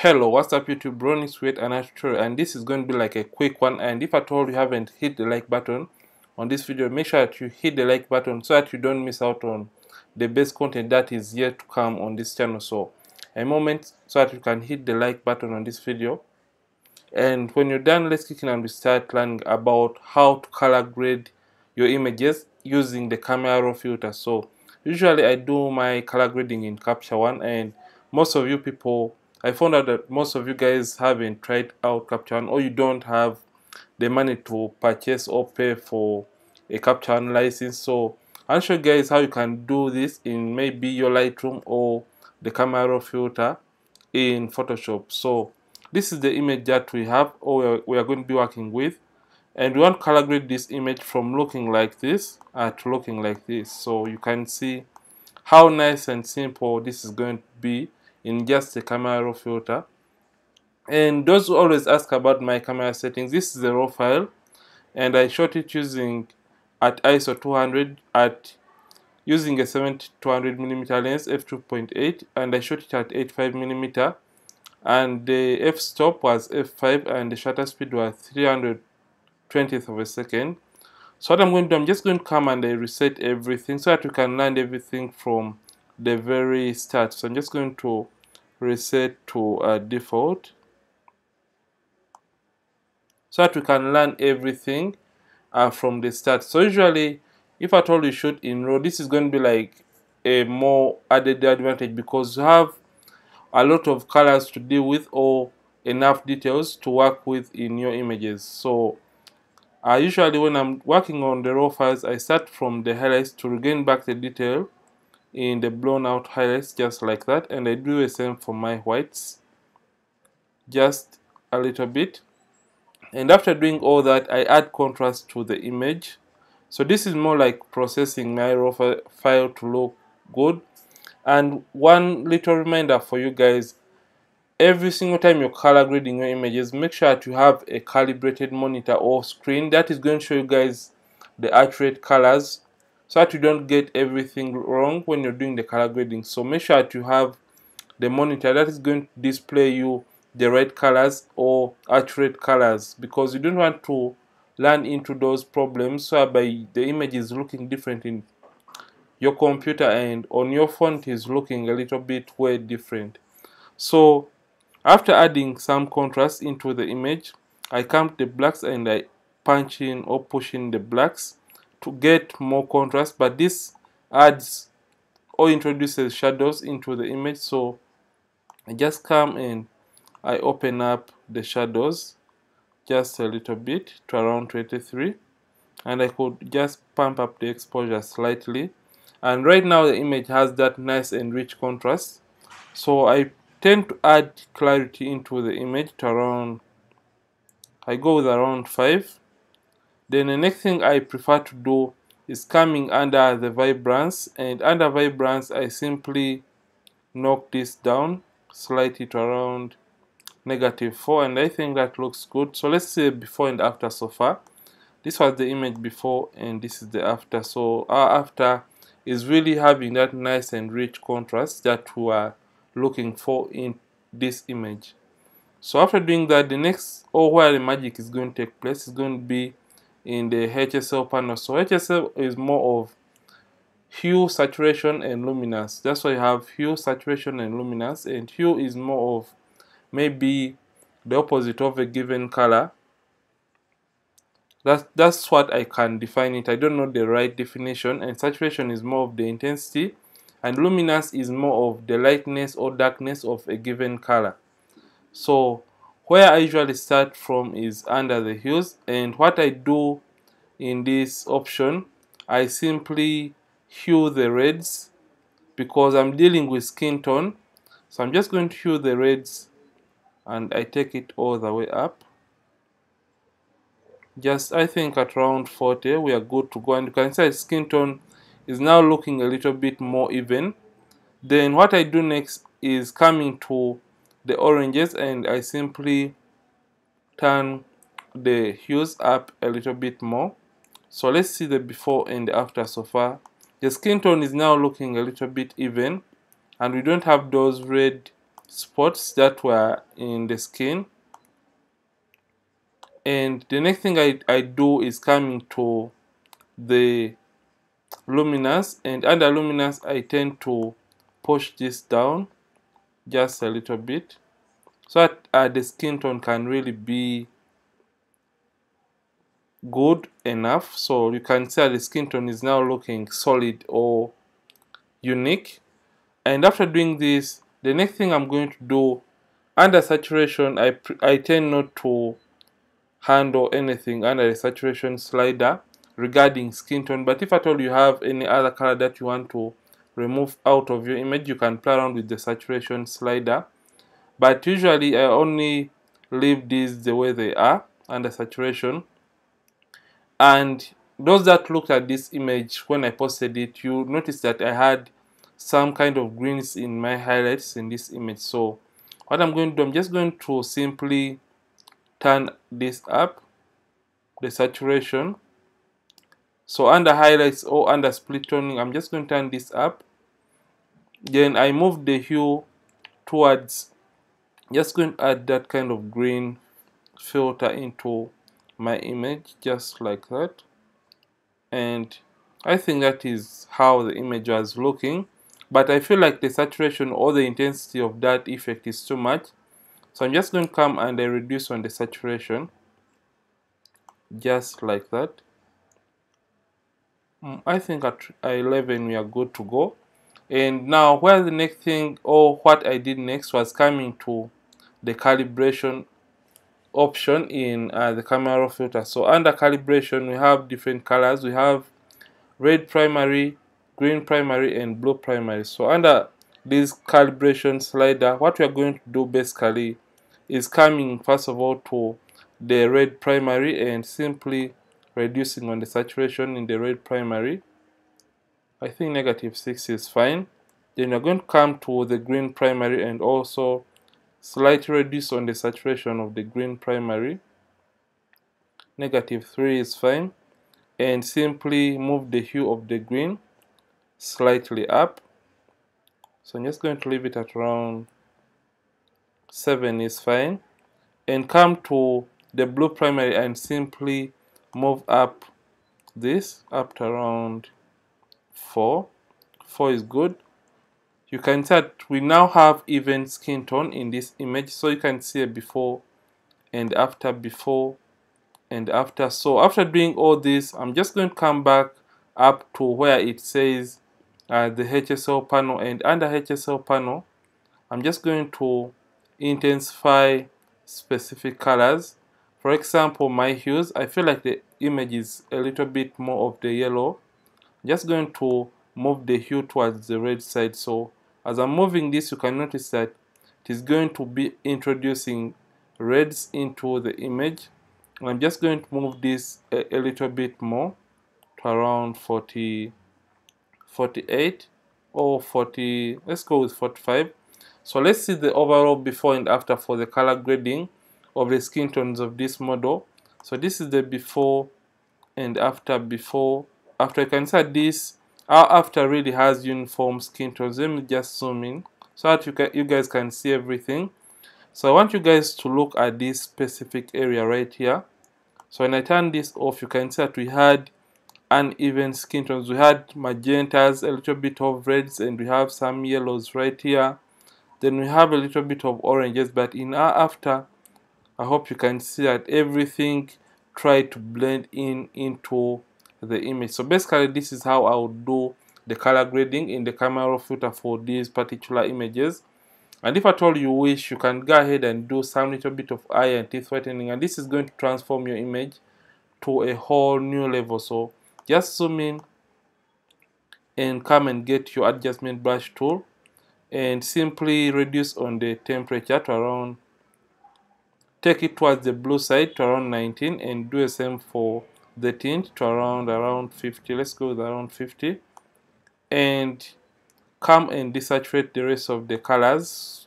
Hello, what's up YouTube? Ronnix with another tutorial and this is going to be like a quick one and if at all you haven't hit the like button on this video, make sure that you hit the like button so that you don't miss out on the best content that is yet to come on this channel. So a moment so that you can hit the like button on this video and when you're done, let's kick in and we start learning about how to color grade your images using the camera raw filter. So usually I do my color grading in Capture One and most of you people I found out that most of you guys haven't tried out Capture One or you don't have the money to purchase or pay for a Capture One license. So I'll show you guys how you can do this in maybe your Lightroom or the Camera filter in Photoshop. So this is the image that we have or we are, going to be working with and we want to color grade this image from looking like this to looking like this so you can see how nice and simple this is going to be in just the camera raw filter. And those who always ask about my camera settings this is the raw file and I shot it using at ISO 200 at using a 70 200 millimeter lens f2.8 and I shot it at 85 millimeter. And the f-stop was f5 and the shutter speed was 320th of a second. So what I'm going to do I'm just going to come and I reset everything so that we can learn everything from the very start. So I'm just going to reset to uh, default so that we can learn everything uh, from the start. So usually if at all you shoot in raw this is going to be like a more added advantage because you have a lot of colors to deal with or enough details to work with in your images. So uh, usually when I'm working on the raw files I start from the highlights to regain back the detail in the blown out highlights just like that and I do the same for my whites just a little bit. And after doing all that I add contrast to the image. So this is more like processing my raw file to look good. And one little reminder for you guys every single time you're color grading your images make sure that you have a calibrated monitor or screen that is going to show you guys the accurate colors so that you don't get everything wrong when you're doing the color grading. So make sure that you have the monitor that is going to display you the right colors or accurate colors because you don't want to run into those problems whereby the image is looking different in your computer and on your phone it is looking a little bit way different. So after adding some contrast into the image I come to the blacks and I punch in or push in the blacks to get more contrast but this adds or introduces shadows into the image. So I just come and I open up the shadows just a little bit to around 23 and I could just pump up the exposure slightly. And right now the image has that nice and rich contrast. So I tend to add clarity into the image to around I go with around 5 then the next thing I prefer to do is coming under the vibrance and under vibrance I simply knock this down slightly it around negative 4 and I think that looks good. So let's see before and after so far. This was the image before and this is the after. So our after is really having that nice and rich contrast that we are looking for in this image. So after doing that the next or where the magic is going to take place is going to be in the HSL panel. So HSL is more of hue, saturation, and luminance. That's why you have hue, saturation, and luminance. And hue is more of maybe the opposite of a given color. That's, that's what I can define it. I don't know the right definition. And saturation is more of the intensity. And luminance is more of the lightness or darkness of a given color. So where I usually start from is under the hues and what I do in this option I simply hue the reds because I'm dealing with skin tone. So I'm just going to hue the reds and I take it all the way up. Just I think at around 40 we are good to go. And you can see skin tone is now looking a little bit more even. Then what I do next is coming to the oranges and I simply turn the hues up a little bit more. So let's see the before and after so far. The skin tone is now looking a little bit even and we don't have those red spots that were in the skin. And the next thing I, I do is coming to the luminance and under luminance I tend to push this down just a little bit so that uh, the skin tone can really be good enough. So you can see the skin tone is now looking solid or unique. And after doing this the next thing I'm going to do under saturation I, I tend not to handle anything under the saturation slider regarding skin tone. But if at all you have any other color that you want to remove out of your image you can play around with the saturation slider. But usually I only leave these the way they are under saturation. And those that looked at this image when I posted it you notice that I had some kind of greens in my highlights in this image. So what I'm going to do I'm just going to simply turn this up the saturation. So under highlights or under split toning I'm just going to turn this up then I move the hue towards just going to add that kind of green filter into my image just like that. And I think that is how the image was looking. But I feel like the saturation or the intensity of that effect is too much. So I'm just going to come and I reduce on the saturation just like that. Mm, I think at 11 we are good to go and now where the next thing or what I did next was coming to the calibration option in uh, the camera filter. So under calibration we have different colors. We have red primary green primary and blue primary. So under this calibration slider what we are going to do basically is coming first of all to the red primary and simply reducing on the saturation in the red primary I think negative 6 is fine. Then you're going to come to the green primary and also slightly reduce on the saturation of the green primary. Negative 3 is fine. And simply move the hue of the green slightly up. So I'm just going to leave it at around 7 is fine. And come to the blue primary and simply move up this up to around 4 4 is good. You can see that we now have even skin tone in this image so you can see before and after before and after. So after doing all this i'm just going to come back up to where it says uh, the hsl panel and under hsl panel i'm just going to intensify specific colors. For example my hues i feel like the image is a little bit more of the yellow just going to move the hue towards the red side. So as I'm moving this you can notice that it is going to be introducing reds into the image. I'm just going to move this a, a little bit more to around 40 48 or 40 let's go with 45 so let's see the overall before and after for the color grading of the skin tones of this model. So this is the before and after before after I can see this our after really has uniform skin tones. Let me just zoom in so that you, can, you guys can see everything. So I want you guys to look at this specific area right here. So when I turn this off you can see that we had uneven skin tones. We had magentas a little bit of reds and we have some yellows right here. Then we have a little bit of oranges but in our after I hope you can see that everything tried to blend in into the image. So basically this is how I would do the color grading in the camera filter for these particular images. And if at all you wish you can go ahead and do some little bit of eye and teeth whitening and this is going to transform your image to a whole new level. So just zoom in and come and get your adjustment brush tool and simply reduce on the temperature to around take it towards the blue side to around 19 and do the same for the tint to around around 50 let's go with around 50 and come and desaturate the rest of the colors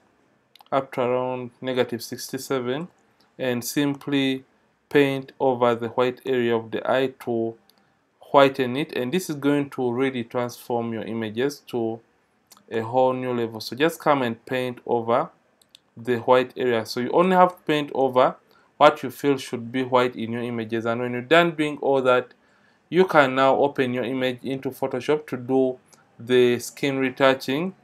up to around negative 67 and simply paint over the white area of the eye to whiten it. And this is going to really transform your images to a whole new level. So just come and paint over the white area. So you only have to paint over what you feel should be white in your images. And when you're done doing all that you can now open your image into Photoshop to do the skin retouching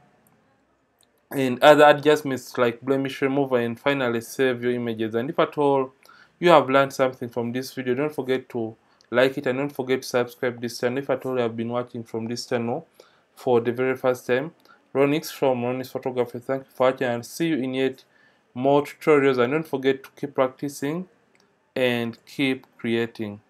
and other adjustments like blemish remover and finally save your images. And if at all you have learned something from this video don't forget to like it and don't forget to subscribe this channel if at all you have been watching from this channel for the very first time. Ronnix from Ronnix Photography thank you for watching and see you in yet more tutorials. And don't forget to keep practicing and keep creating